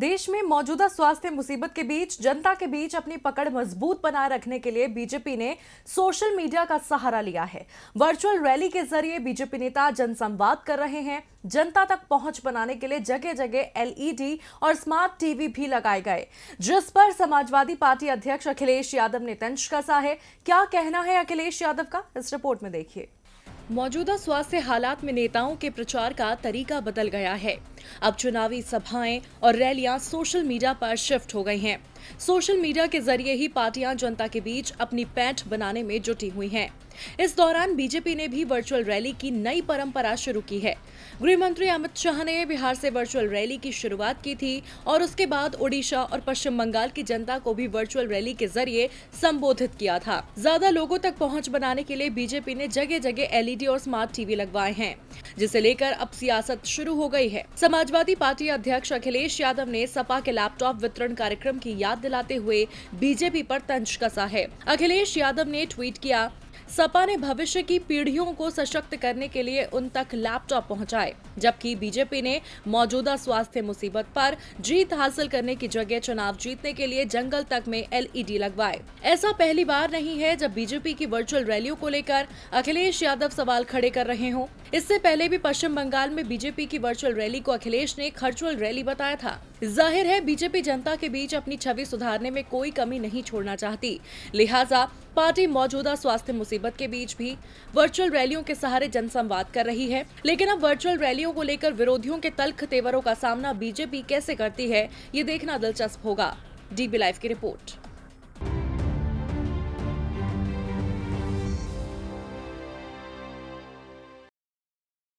देश में मौजूदा स्वास्थ्य मुसीबत के बीच, जनता के बीच अपनी पकड़ मज़बूत बनाए रखने के लिए बीजेपी ने सोशल मीडिया का सहारा लिया है। वर्चुअल रैली के ज़रिए बीजेपी नेता जनसंवाद कर रहे हैं। जनता तक पहुँच बनाने के लिए जगह जगह एलईडी और स्मार्ट टीवी भी लगाए गए। जिस पर समाजवादी पार्टी अध्यक्ष अखिलेश यादव ने तंज कसा है। क्या कहना है अखिलेश यादव का? इस रिपोर्ट में देखिए। मौजूदा स्वास्थ्य हालात में नेताओं के प्रचार का तरीका बदल गया है। अब चुनावी सभाएँ और रैलियाँ सोशल मीडिया पर शिफ्ट हो गई हैं। सोशल मीडिया के ज़रिए ही पार्टियाँ जनता के बीच अपनी पैठ बनाने में जुटी हुई हैं। इस दौरान बीजेपी ने भी वर्चुअल रैली की नई परंपरा शुरू की है। गृह मंत्री अमित शाह ने बिहार से वर्चुअल रैली की शुरुआत की थी और उसके बाद ओडिशा और पश्चिम बंगाल की जनता को भी वर्चुअल रैली के ज़रिए संबोधित किया था। ज़्यादा लोगों तक पहुँच बनाने के लिए बीजेपी ने जगह जगह एलईडी और स्मार्ट टीवी लगवाए हैं, जिसे लेकर अब सियासत शुरू हो गई है। समाजवादी पार्टी अध्यक्ष अखिलेश यादव ने सपा के लैपटॉप वितरण कार्यक्रम की याद दिलाते हुए बीजेपी पर तंज कसा है। अखिलेश यादव ने ट्वीट किया, सपा ने भविष्य की पीढ़ियों को सशक्त करने के लिए उन तक लैपटॉप पहुँचाए, जबकि बीजेपी ने मौजूदा स्वास्थ्य मुसीबत पर जीत हासिल करने की जगह चुनाव जीतने के लिए जंगल तक में एलईडी लगवाए। ऐसा पहली बार नहीं है जब बीजेपी की वर्चुअल रैलियों को लेकर अखिलेश यादव सवाल खड़े कर रहे हों। इससे पहले भी पश्चिम बंगाल में बीजेपी की वर्चुअल रैली को अखिलेश ने खर्चुअल रैली बताया था। ज़ाहिर है, बीजेपी जनता के बीच अपनी छवि सुधारने में कोई कमी नहीं छोड़ना चाहती। लिहाजा, पार्टी मौजूदा स्वास्थ्य मुसीबत के बीच भी वर्चुअल रैलियों के सहारे जनसंवाद कर रही है। लेकिन अब वर्चुअल रैलियों को लेकर विरोधियों के तल्ख तेवरों का सामना बीजेपी कैसे करती है, ये देखना दिलचस्प होगा। डीबी लाइव की रिपोर्ट।